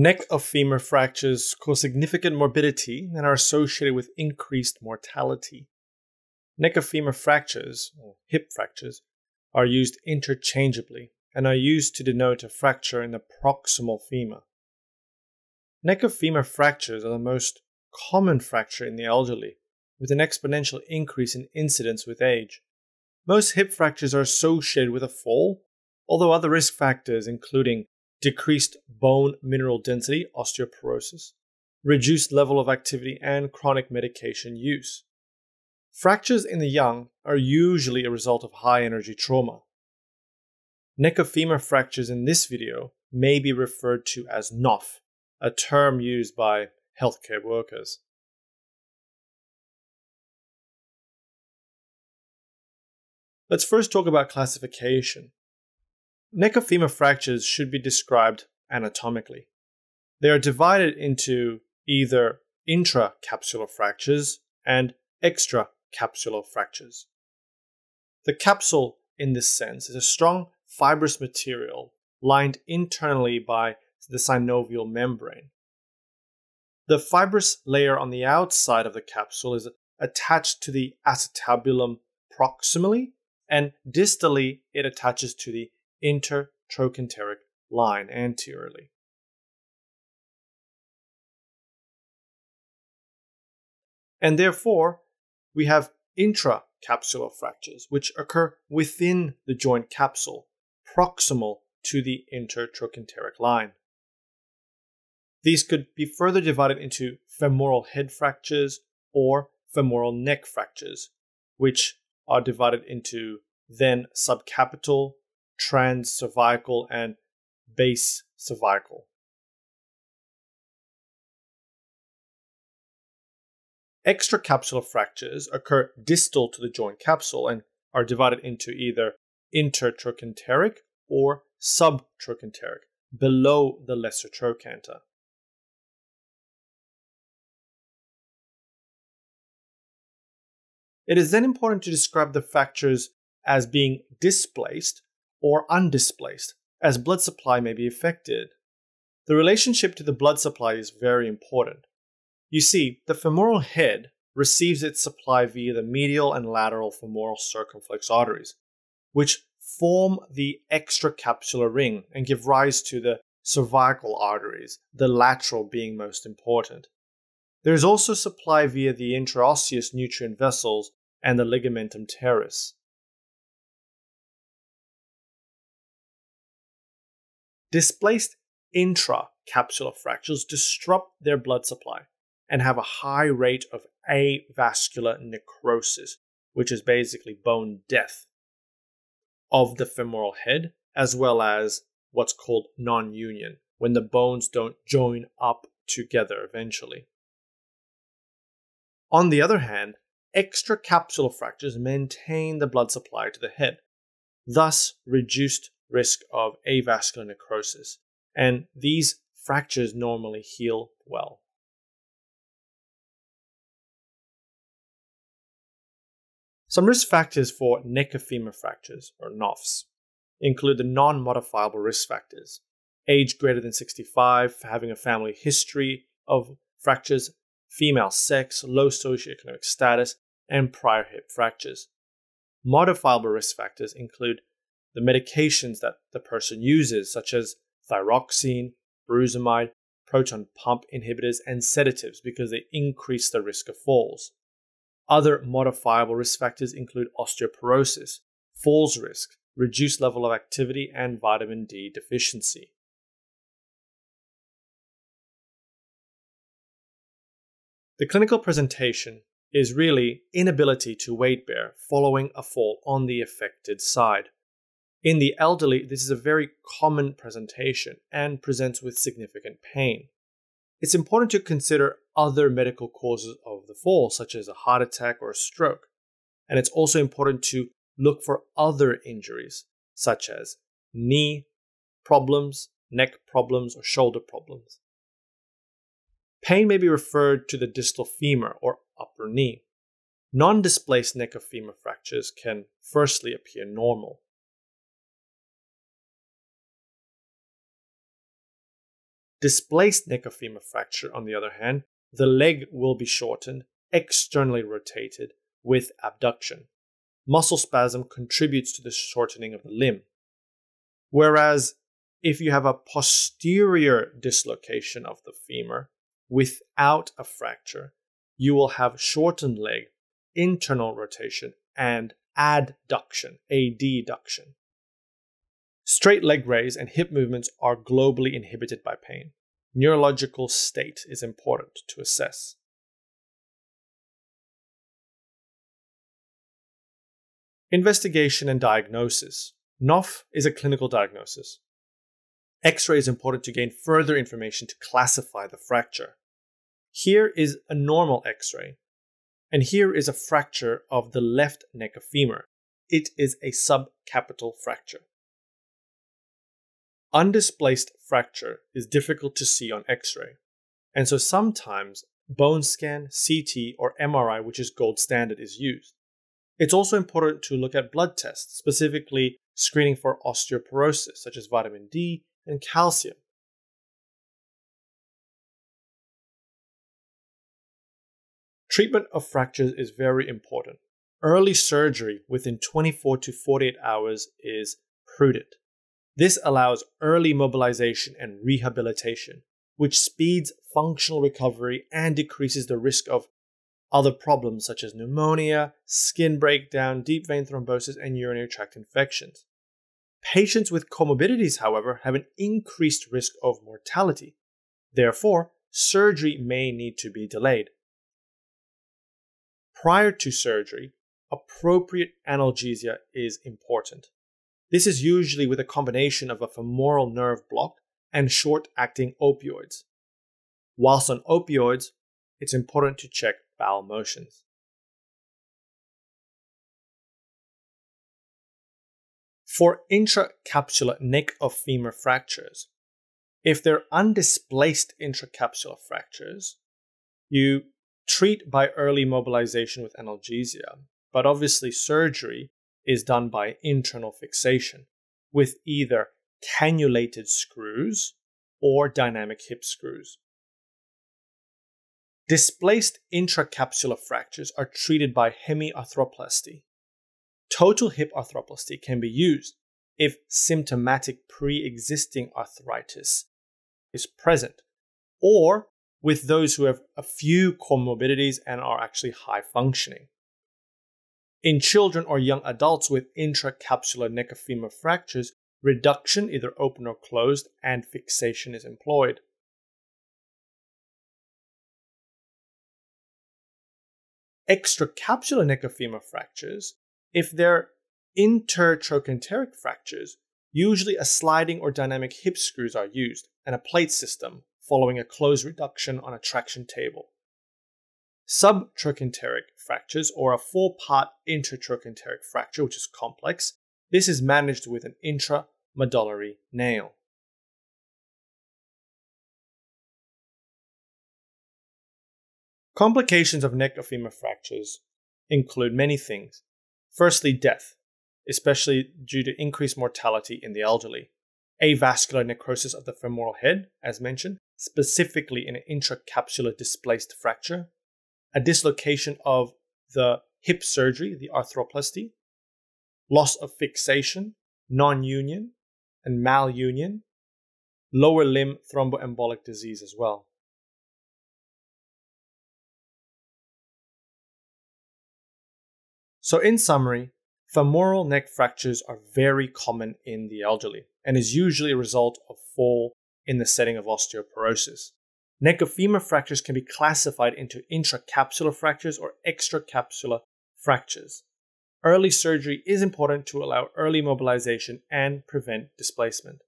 Neck of femur fractures cause significant morbidity and are associated with increased mortality. Neck of femur fractures, or hip fractures, are used interchangeably and are used to denote a fracture in the proximal femur. Neck of femur fractures are the most common fracture in the elderly, with an exponential increase in incidence with age. Most hip fractures are associated with a fall, although other risk factors, including decreased bone mineral density, osteoporosis, reduced level of activity, and chronic medication use. Fractures in the young are usually a result of high energy trauma. Neck of femur fractures in this video may be referred to as NOF, a term used by healthcare workers. Let's first talk about classification. Neck of femur fractures should be described anatomically. They are divided into either intracapsular fractures and extracapsular fractures. The capsule, in this sense, is a strong fibrous material lined internally by the synovial membrane. The fibrous layer on the outside of the capsule is attached to the acetabulum proximally, and distally it attaches to the intertrochanteric line anteriorly. And therefore, we have intracapsular fractures, which occur within the joint capsule, proximal to the intertrochanteric line. These could be further divided into femoral head fractures or femoral neck fractures, which are divided into then subcapital, transcervical, and base cervical. Extracapsular fractures occur distal to the joint capsule and are divided into either intertrochanteric or subtrochanteric, below the lesser trochanter. It is then important to describe the fractures as being displaced or undisplaced, as blood supply may be affected. The relationship to the blood supply is very important. You see, the femoral head receives its supply via the medial and lateral femoral circumflex arteries, which form the extracapsular ring and give rise to the cervical arteries, the lateral being most important. There is also supply via the intraosseous nutrient vessels and the ligamentum teres. Displaced intracapsular fractures disrupt their blood supply and have a high rate of avascular necrosis, which is basically bone death of the femoral head, as well as what's called non union, when the bones don't join up together eventually. On the other hand, extracapsular fractures maintain the blood supply to the head, thus reduced risk of avascular necrosis, and these fractures normally heal well. Some risk factors for neck of femur fractures, or NOFs, include the non modifiable risk factors age greater than 65, having a family history of fractures, female sex, low socioeconomic status, and prior hip fractures. Modifiable risk factors include the medications that the person uses, such as thyroxine, frusemide, proton pump inhibitors, and sedatives, because they increase the risk of falls. Other modifiable risk factors include osteoporosis, falls risk, reduced level of activity, and vitamin D deficiency. The clinical presentation is really inability to weight bear following a fall on the affected side. In the elderly, this is a very common presentation and presents with significant pain. It's important to consider other medical causes of the fall, such as a heart attack or a stroke. And it's also important to look for other injuries, such as knee problems, neck problems, or shoulder problems. Pain may be referred to the distal femur or upper knee. Non displaced neck of femur fractures can firstly appear normal. Displaced neck of femur fracture, on the other hand, the leg will be shortened, externally rotated with abduction. Muscle spasm contributes to the shortening of the limb. Whereas if you have a posterior dislocation of the femur without a fracture, you will have shortened leg, internal rotation, and adduction, adduction. Straight leg raise and hip movements are globally inhibited by pain. Neurological state is important to assess. Investigation and diagnosis. NOF is a clinical diagnosis. X ray is important to gain further information to classify the fracture. Here is a normal X ray, and here is a fracture of the left neck of femur. It is a subcapital fracture. Undisplaced fracture is difficult to see on X ray, and so sometimes bone scan, CT, or MRI, which is gold standard, is used. It's also important to look at blood tests, specifically screening for osteoporosis, such as vitamin D and calcium. Treatment of fractures is very important. Early surgery within 24 to 48 hours is prudent. This allows early mobilization and rehabilitation, which speeds functional recovery and decreases the risk of other problems such as pneumonia, skin breakdown, deep vein thrombosis, and urinary tract infections. Patients with comorbidities, however, have an increased risk of mortality. Therefore, surgery may need to be delayed. Prior to surgery, appropriate analgesia is important. This is usually with a combination of a femoral nerve block and short acting opioids. Whilst on opioids, it's important to check bowel motions. For intracapsular neck of femur fractures, if they're undisplaced intracapsular fractures, you treat by early mobilization with analgesia, but obviously surgery is done by internal fixation with either cannulated screws or dynamic hip screws. Displaced intracapsular fractures are treated by hemiarthroplasty. Total hip arthroplasty can be used if symptomatic pre existing arthritis is present, or with those who have a few comorbidities and are actually high functioning. In children or young adults with intracapsular neck-femur fractures, reduction, either open or closed, and fixation is employed. Extracapsular neck-femur fractures if they're intertrochanteric fractures, usually a sliding or dynamic hip screws are used and a plate system following a closed reduction on a traction table. Subtrochanteric fractures, or a four part intertrochanteric fracture, which is complex, this is managed with an intramedullary nail. Complications of neck of femur fractures include many things, Firstly, death, especially due to increased mortality in the elderly. Avascular necrosis of the femoral head, as mentioned, specifically in an intracapsular displaced fracture. A dislocation of the hip surgery, the arthroplasty. Loss of fixation, non union, and malunion. Lower limb thromboembolic disease as well. So, in summary, femoral neck fractures are very common in the elderly and is usually a result of fall in the setting of osteoporosis. Neck of femur fractures can be classified into intracapsular fractures or extracapsular fractures. Early surgery is important to allow early mobilization and prevent displacement.